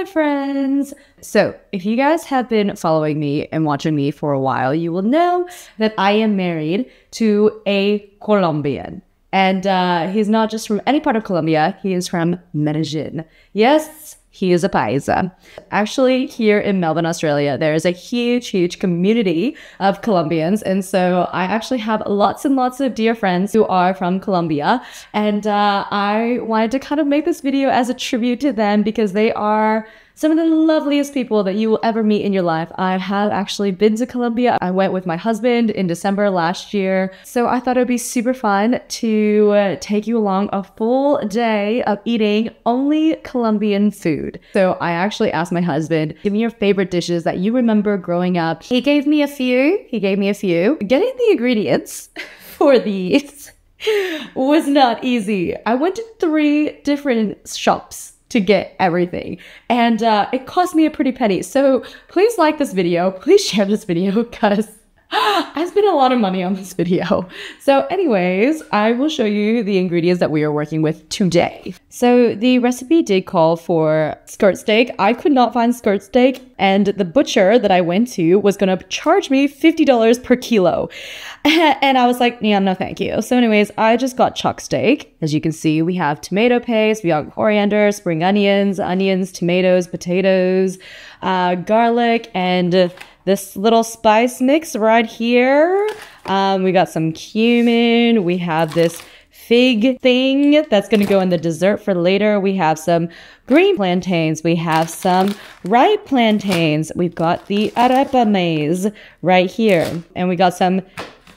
My friends. So, if you guys have been following me and watching me for a while, you will know that I am married to a Colombian. And uh, he's not just from any part of Colombia, he is from Medellin. Yes, he is a paisa. Actually, here in Melbourne, Australia, there is a huge, huge community of Colombians. And so I actually have lots and lots of dear friends who are from Colombia. And uh, I wanted to kind of make this video as a tribute to them because they are some of the loveliest people that you will ever meet in your life. I have actually been to Colombia. I went with my husband in December last year. So I thought it would be super fun to uh, take you along a full day of eating only Colombian food. So I actually asked my husband, give me your favorite dishes that you remember growing up. He gave me a few. He gave me a few. Getting the ingredients for these was not easy. I went to three different shops to get everything. And uh, it cost me a pretty penny. So please like this video. Please share this video because I spent a lot of money on this video. So anyways, I will show you the ingredients that we are working with today. So the recipe did call for skirt steak. I could not find skirt steak and the butcher that I went to was going to charge me $50 per kilo. and I was like, yeah, no thank you. So anyways, I just got chuck steak. As you can see, we have tomato paste, we got coriander, spring onions, onions, tomatoes, potatoes, uh, garlic, and this little spice mix right here. Um, we got some cumin. We have this fig thing that's going to go in the dessert for later. We have some green plantains. We have some ripe plantains. We've got the arepa maize right here. And we got some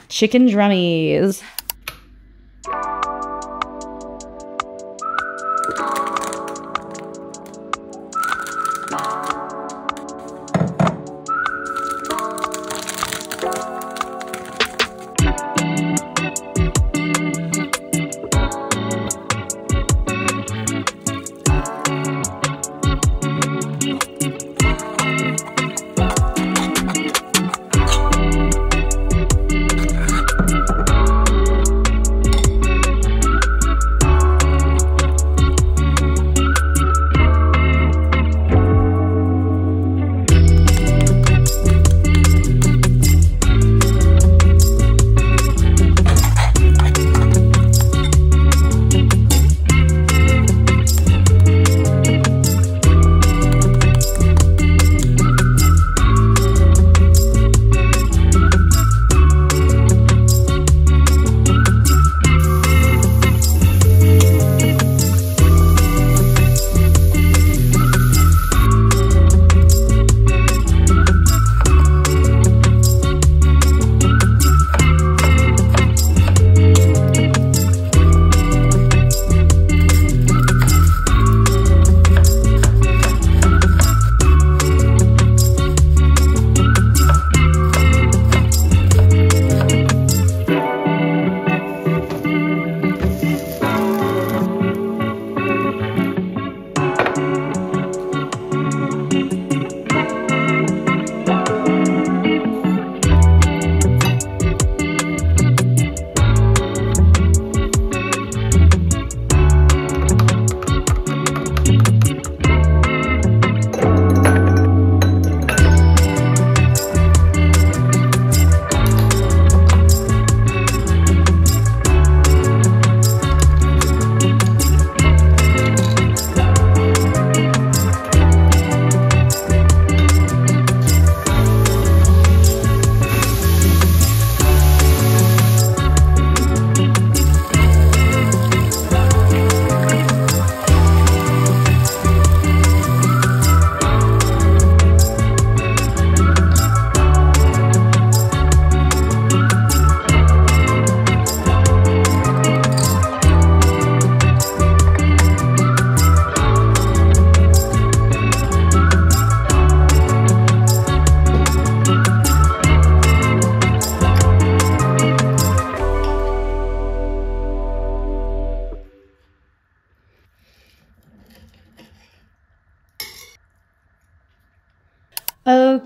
chicken drummies.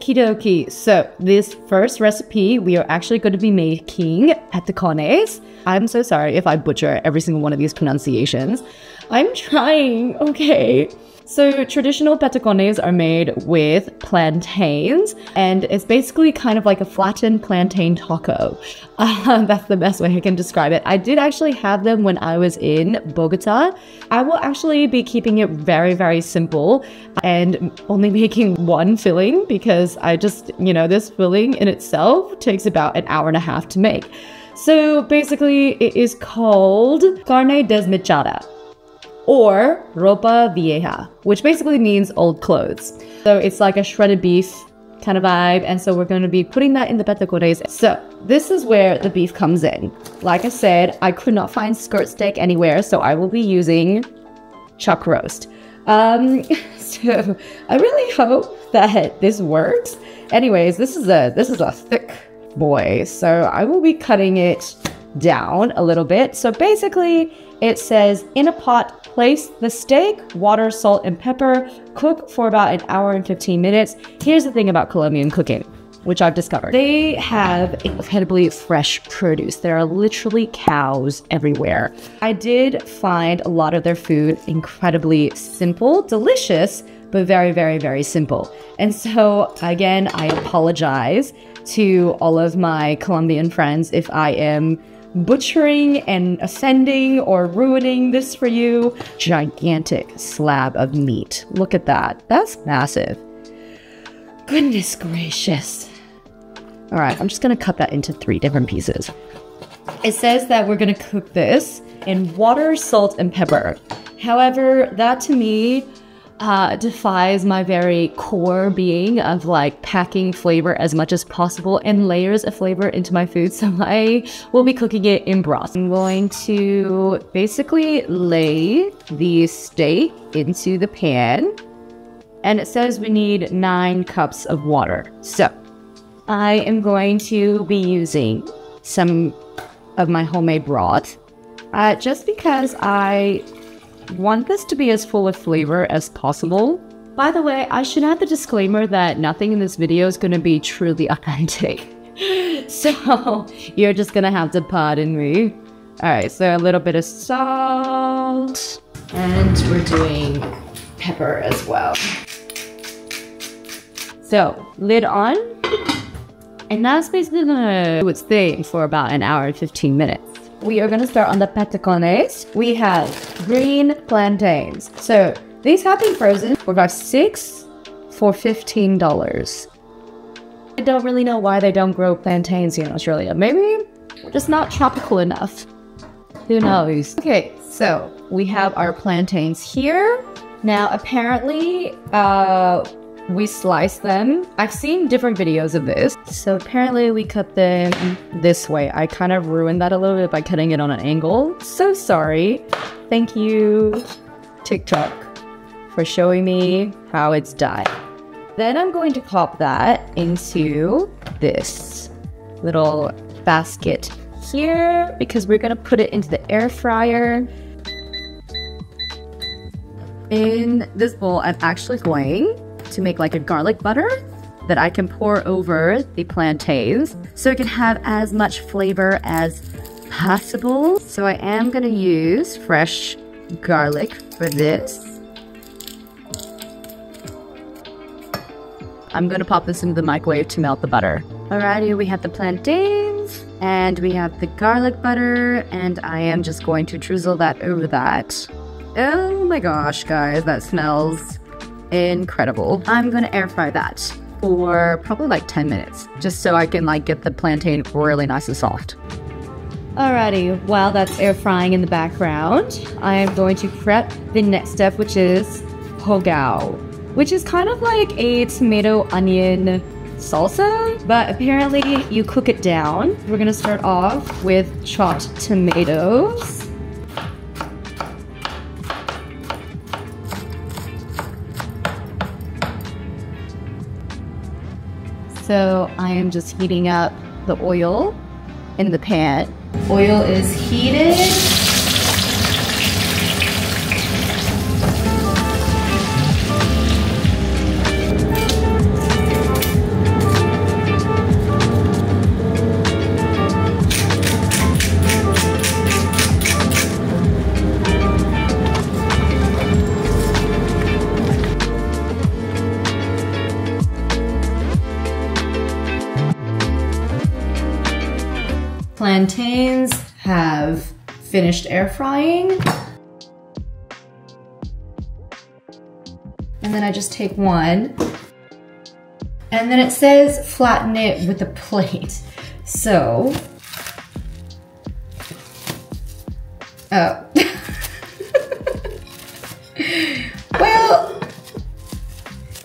Okie dokie. So this first recipe we are actually going to be making patacones. I'm so sorry if I butcher every single one of these pronunciations. I'm trying, okay. So traditional patacones are made with plantains, and it's basically kind of like a flattened plantain taco. Uh, that's the best way I can describe it. I did actually have them when I was in Bogota. I will actually be keeping it very, very simple and only making one filling because I just, you know, this filling in itself takes about an hour and a half to make. So basically, it is called carne desmechada or ropa vieja, which basically means old clothes. So it's like a shredded beef kind of vibe. And so we're going to be putting that in the patacones. So this is where the beef comes in. Like I said, I could not find skirt steak anywhere, so I will be using chuck roast. Um, so I really hope that this works. Anyways, this is a this is a thick boy, so I will be cutting it down a little bit. So basically, it says in a pot, place the steak, water, salt, and pepper, cook for about an hour and 15 minutes. Here's the thing about Colombian cooking. Which I've discovered. They have incredibly fresh produce. There are literally cows everywhere. I did find a lot of their food incredibly simple, delicious, but very, very, very simple. And so, again, I apologize to all of my Colombian friends if I am butchering and offending or ruining this for you. Gigantic slab of meat. Look at that. That's massive. Goodness gracious. All right, I'm just gonna cut that into three different pieces. It says that we're gonna cook this in water, salt, and pepper. However, that to me uh, defies my very core being of like packing flavor as much as possible and layers of flavor into my food. So I will be cooking it in broth. I'm going to basically lay the steak into the pan and it says we need nine cups of water. So I am going to be using some of my homemade broth uh, just because I want this to be as full of flavor as possible. By the way, I should add the disclaimer that nothing in this video is going to be truly authentic. so you're just going to have to pardon me. Alright, so a little bit of salt. And we're doing pepper as well. So, lid on. And that's basically gonna do its thing for about an hour and 15 minutes. We are going to start on the patacones. We have green plantains. So these have been frozen. We got six for $15. I don't really know why they don't grow plantains here in Australia. Maybe just not tropical enough. Who knows? Okay, so we have our plantains here. Now, apparently, uh, we slice them. I've seen different videos of this. So apparently we cut them this way. I kind of ruined that a little bit by cutting it on an angle. So sorry. Thank you, TikTok, for showing me how it's done. Then I'm going to pop that into this little basket here because we're going to put it into the air fryer. In this bowl, I'm actually going to make like a garlic butter that I can pour over the plantains so it can have as much flavor as possible. So I am to use fresh garlic for this. I'm to pop this into the microwave to melt the butter. Alrighty, we have the plantains and we have the garlic butter and I am just going to drizzle that over that. Oh my gosh, guys, that smells incredible. I'm gonna air fry that for probably like 10 minutes, just so I can like get the plantain really nice and soft. Alrighty, while that's air frying in the background, I am going to prep the next step, which is hogao, which is kind of like a tomato onion salsa, but apparently you cook it down. We're gonna start off with chopped tomatoes. So I am just heating up the oil in the pan. Oil is heated. Plantains have finished air frying. And then I just take one. And then it says flatten it with a plate. So, oh. well,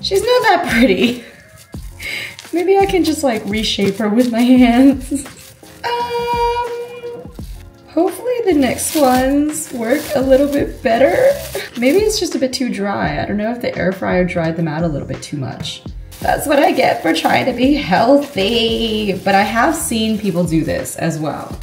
she's not that pretty. Maybe I can just like reshape her with my hands. hopefully the next ones work a little bit better. Maybe it's just a bit too dry. I don't know if the air fryer dried them out a little bit too much. That's what I get for trying to be healthy. But I have seen people do this as well.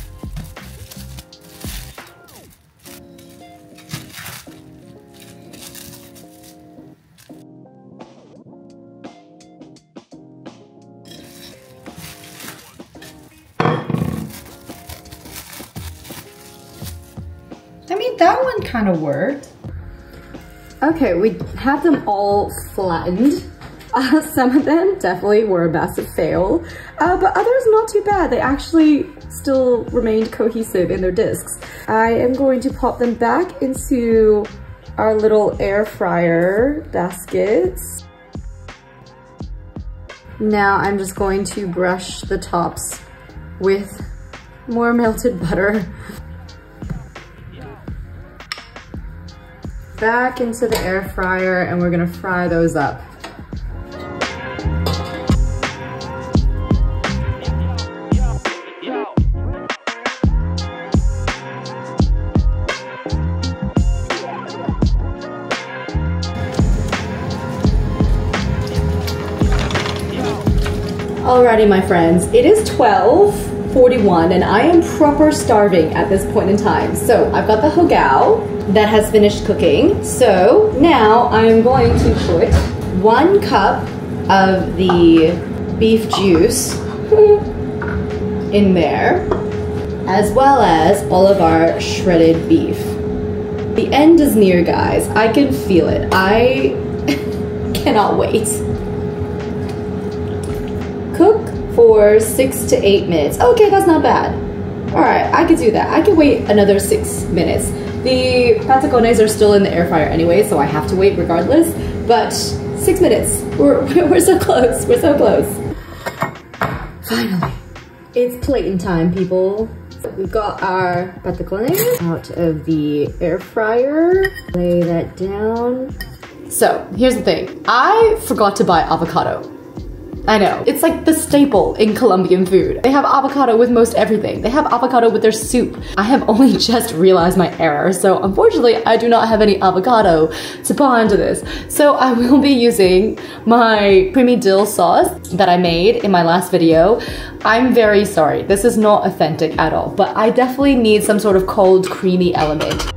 That one kind of worked. Okay, we have them all flattened. Uh, some of them definitely were a massive fail, uh, but others not too bad. They actually still remained cohesive in their discs. I am going to pop them back into our little air fryer baskets. Now I'm just going to brush the tops with more melted butter. Back into the air fryer and we're gonna fry those up. Alrighty, my friends, it is 12.41 and I am proper starving at this point in time. So I've got the hogao that has finished cooking. So now I'm going to put one cup of the beef juice in there, as well as all of our shredded beef. The end is near, guys. I can feel it. I cannot wait for six to eight minutes. Okay, that's not bad. All right, I could do that. I could wait another six minutes. The patacones are still in the air fryer anyway, so I have to wait regardless. But six minutes. We're, we're so close. We're so close. Finally. It's plating time, people. we've got our patacones out of the air fryer. Lay that down. So here's the thing. I forgot to buy avocado. I know. It's like the staple in Colombian food. They have avocado with most everything. They have avocado with their soup. I have only just realized my error, so unfortunately I do not have any avocado to pour into this. So I will be using my creamy dill sauce that I made in my last video. I'm very sorry. This is not authentic at all, but I definitely need some sort of cold creamy element.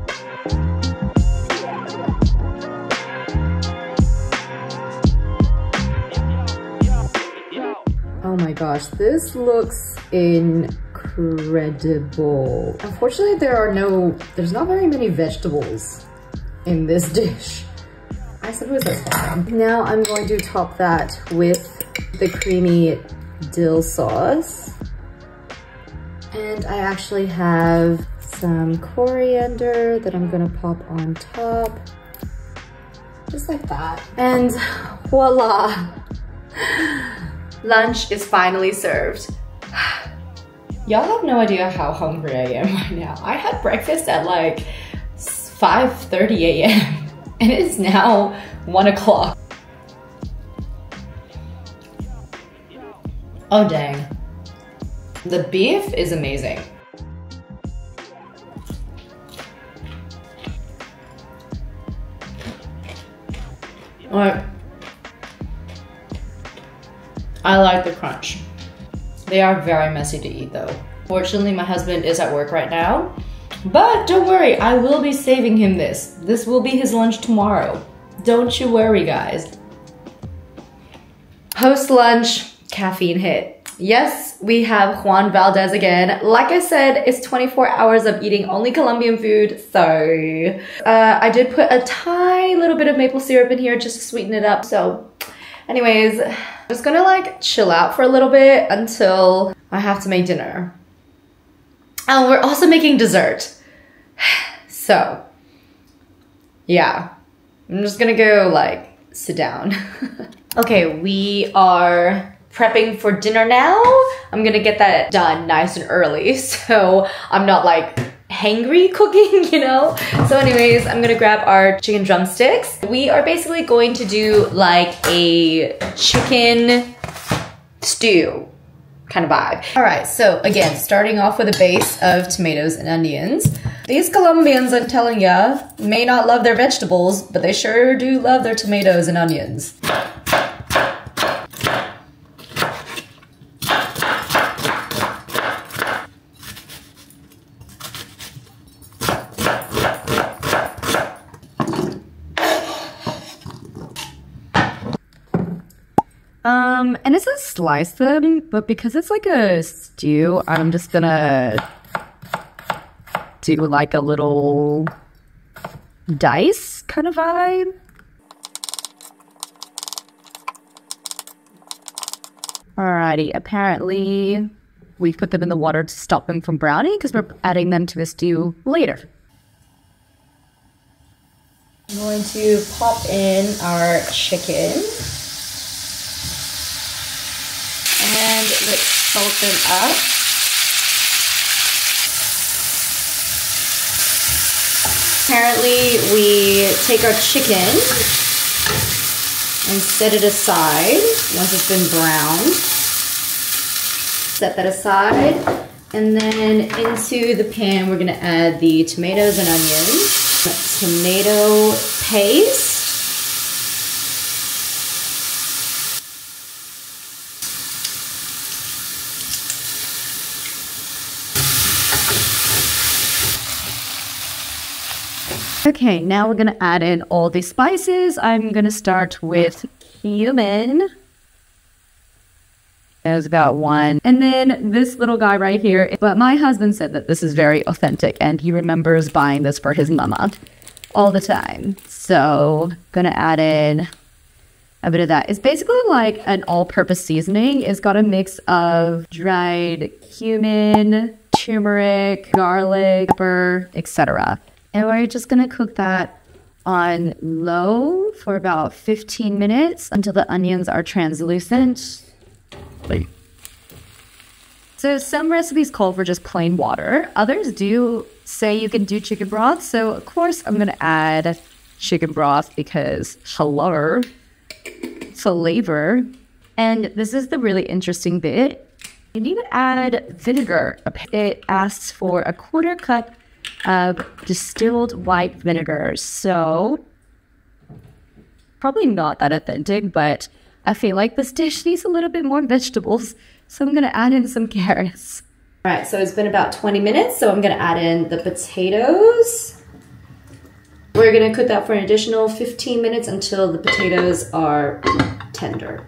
My gosh, this looks incredible. Unfortunately, there are no, there's not very many vegetables in this dish. I suppose that's fine. Now I'm going to top that with the creamy dill sauce. And I actually have some coriander that I'm gonna pop on top. Just like that. And voila. Lunch is finally served. Y'all have no idea how hungry I am right now. I had breakfast at like 5.30 a.m. and it's now 1 o'clock. Oh dang. The beef is amazing. Alright. I like the crunch. They are very messy to eat though. Fortunately, my husband is at work right now. But don't worry, I will be saving him this. This will be his lunch tomorrow. Don't you worry, guys. Post lunch caffeine hit. Yes, we have Juan Valdez again. Like I said, it's 24 hours of eating only Colombian food, so uh, I did put a tiny little bit of maple syrup in here just to sweeten it up. So anyways, just gonna like chill out for a little bit until I have to make dinner. And we're also making dessert. So, yeah. I'm just gonna go like sit down. okay, we are prepping for dinner now. I'm gonna get that done nice and early so I'm not like hangry cooking, you know? So anyways, I'm gonna grab our chicken drumsticks. We are basically going to do like a chicken stew kind of vibe. All right, so again, starting off with a base of tomatoes and onions. These Colombians, I'm telling ya, may not love their vegetables, but they sure do love their tomatoes and onions. Um, and it says slice them, but because it's like a stew, I'm just gonna do like a little dice kind of vibe. Alrighty, apparently we put them in the water to stop them from browning because we're adding them to the stew later. I'm going to pop in our chicken. And let's salt them up. Apparently we take our chicken and set it aside once it's been browned. Set that aside and then into the pan we're gonna add the tomatoes and onions, tomato paste, Okay, now we're gonna add in all the spices. I'm gonna start with cumin. There's about one. And then this little guy right here. But my husband said that this is very authentic and he remembers buying this for his mama all the time. So gonna add in a bit of that. It's basically like an all-purpose seasoning. It's got a mix of dried cumin, turmeric, garlic, pepper, etc. And we're just gonna cook that on low for about 15 minutes until the onions are translucent. So some recipes call for just plain water. Others do say you can do chicken broth. So of course I'm gonna add chicken broth because hello, flavor. And this is the really interesting bit. You need to add vinegar. It asks for a quarter cup of distilled white vinegar. So, probably not that authentic, but I feel like this dish needs a little bit more vegetables. So, I'm going to add in some carrots. All right, so it's been about 20 minutes. So, I'm going to add in the potatoes. We're going to cook that for an additional 15 minutes until the potatoes are tender.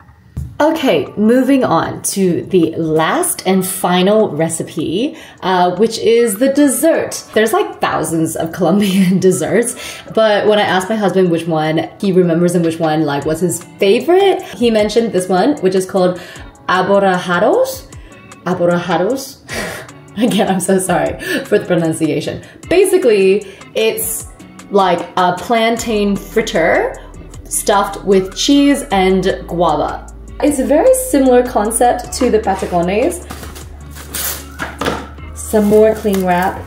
Okay, moving on to the last and final recipe, uh, which is the dessert. There's like thousands of Colombian desserts, but when I asked my husband which one he remembers and which one like was his favorite, he mentioned this one, which is called aborrajados. Aborrajados. Again, I'm so sorry for the pronunciation. Basically, it's like a plantain fritter stuffed with cheese and guava. It's a very similar concept to the patacones. Some more cling wrap.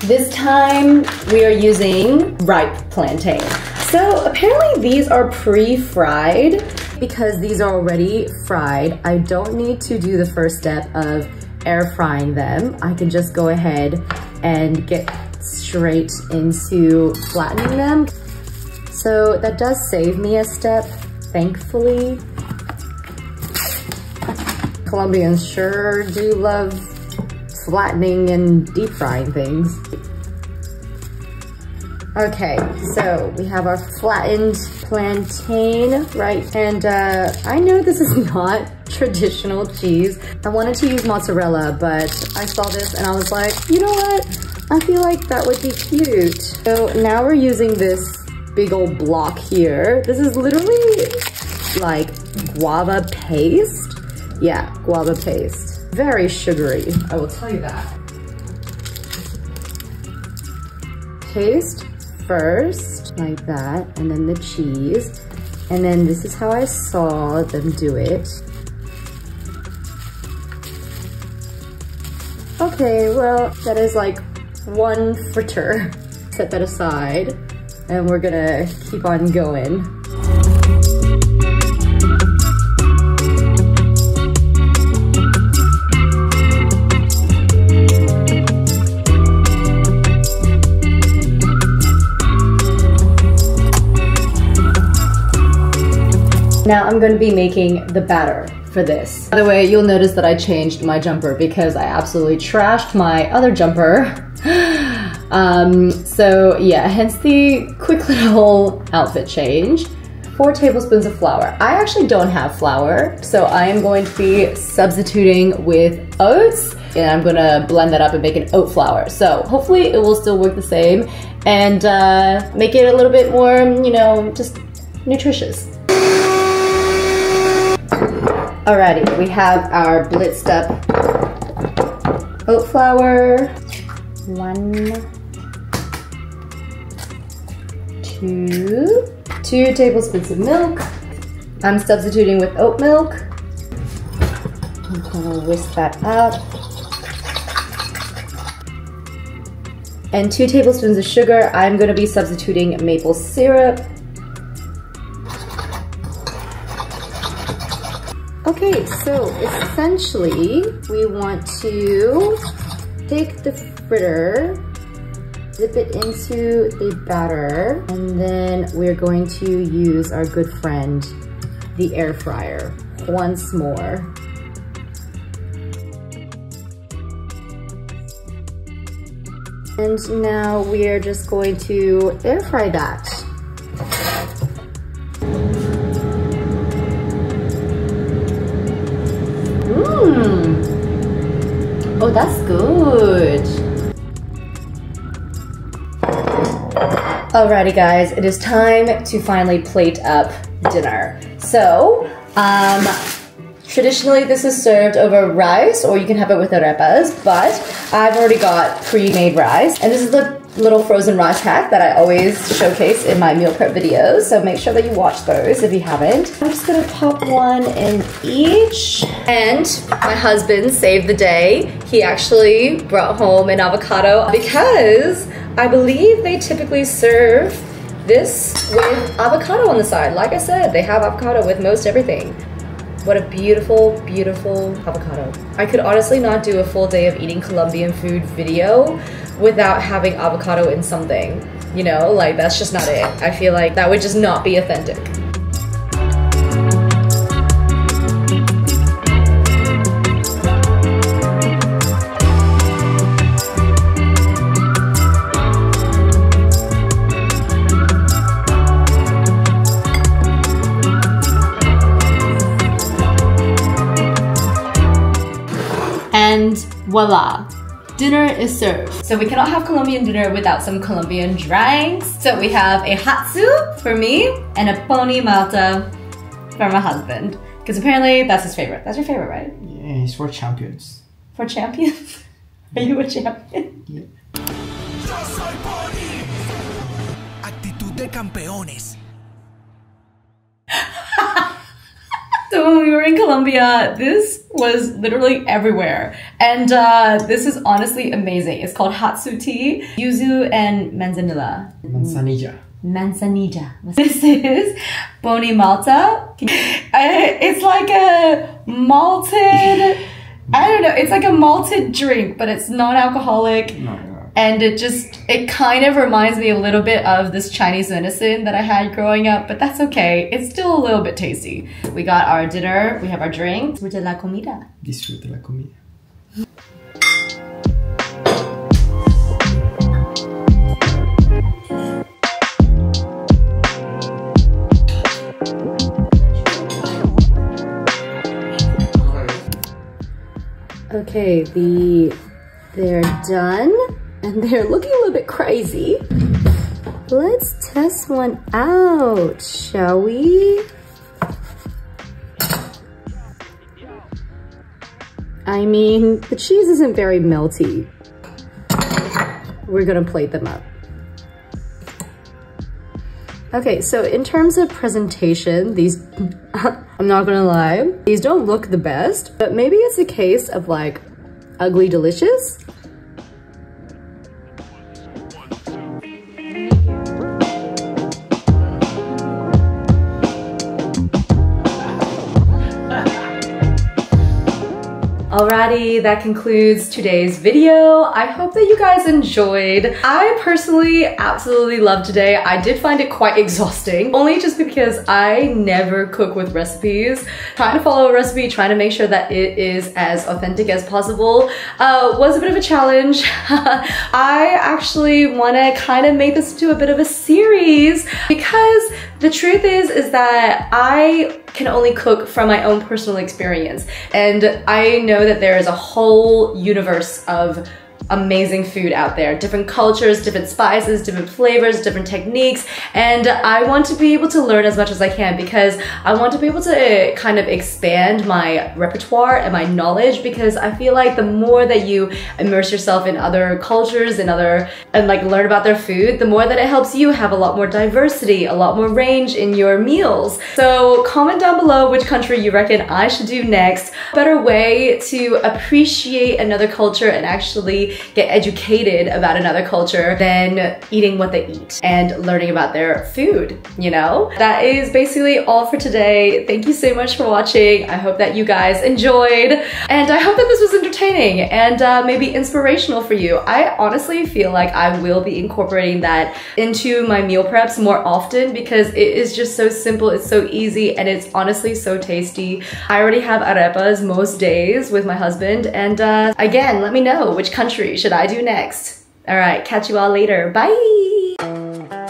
This time we are using ripe plantain. So apparently these are pre-fried because these are already fried. I don't need to do the first step of air frying them. I can just go ahead and get straight into flattening them. So that does save me a step, thankfully. Colombians sure do love flattening and deep frying things. Okay, so we have our flattened plantain, right? And uh, I know this is not traditional cheese. I wanted to use mozzarella, but I saw this and I was like, you know what? I feel like that would be cute. So now we're using this big old block here. This is literally like guava paste. Yeah, guava paste. Very sugary, I will tell you that. paste first, like that, and then the cheese. And then this is how I saw them do it. Okay, well, that is like one fritter. Set that aside, and we're gonna keep on going. Now I'm going to be making the batter for this. By the way, you'll notice that I changed my jumper because I absolutely trashed my other jumper. um, so yeah, hence the quick little outfit change. Four tablespoons of flour. I actually don't have flour, so I am going to be substituting with oats and I'm gonna blend that up and make an oat flour. So hopefully it will still work the same and uh, make it a little bit more, you know, just nutritious. Alrighty, we have our blitzed up oat flour. One, two, two tablespoons of milk. I'm substituting with oat milk. I'm gonna whisk that up. And two tablespoons of sugar. I'm gonna be substituting maple syrup. Okay, so essentially we want to take the fritter, dip it into the batter, and then we're going to use our good friend, the air fryer, once more. And now we are just going to air fry that. That's good. Alrighty guys, it is time to finally plate up dinner. So, um, Traditionally, this is served over rice, or you can have it with arepas, but I've already got pre-made rice. And this is the little frozen rice hack that I always showcase in my meal prep videos, so make sure that you watch those if you haven't. I'm just gonna pop one in each. And my husband saved the day. He actually brought home an avocado because I believe they typically serve this with avocado on the side. Like I said, they have avocado with most everything. What a beautiful, beautiful avocado. I could honestly not do a full day of eating Colombian food video without having avocado in something. You know, like that's just not it. I feel like that would just not be authentic. And voila, dinner is served. So we cannot have Colombian dinner without some Colombian drinks. So we have a Hatsu for me and a pony malta for my husband. Because apparently that's his favorite. That's your favorite, right? Yeah, it's for champions. For champions? Are you a champion? Yeah. Yo soy Pony. Actitud de campeones. So when we were in Colombia, this was literally everywhere. And uh, this is honestly amazing. It's called Hatsu tea, yuzu and manzanilla. Manzanilla. Manzanilla. This is Pony Malta. It's like a malted, I don't know, it's like a malted drink, but it's non-alcoholic. No, no. And it just, it kind of reminds me a little bit of this Chinese venison that I had growing up, but that's okay. It's still a little bit tasty. We got our dinner, we have our drinks. Disfrute la comida. Disfrute la comida. Okay, the they're done and they're looking a little bit crazy. Let's test one out, shall we? I mean, the cheese isn't very melty. We're gonna plate them up. Okay, so in terms of presentation, these, I'm not gonna lie, these don't look the best, but maybe it's a case of like ugly delicious. Alrighty, that concludes today's video. I hope that you guys enjoyed. I personally absolutely loved today. I did find it quite exhausting, only just because I never cook with recipes. Trying to follow a recipe, trying to make sure that it is as authentic as possible uh, was a bit of a challenge. I actually want to kind of make this into a bit of a series because the truth is, is that I can only cook from my own personal experience. And I know that there is a whole universe of amazing food out there. Different cultures, different spices, different flavors, different techniques. And I want to be able to learn as much as I can because I want to be able to kind of expand my repertoire and my knowledge because I feel like the more that you immerse yourself in other cultures and other, and like learn about their food, the more that it helps you have a lot more diversity, a lot more range in your meals. So comment down below which country you reckon I should do next. Better way to appreciate another culture and actually get educated about another culture than eating what they eat and learning about their food, you know? That is basically all for today. Thank you so much for watching. I hope that you guys enjoyed and I hope that this was entertaining and uh, maybe inspirational for you. I honestly feel like I will be incorporating that into my meal preps more often because it is just so simple, it's so easy, and it's honestly so tasty. I already have arepas most days with my husband and uh, again, let me know which country should I do next? All right, catch you all later. Bye.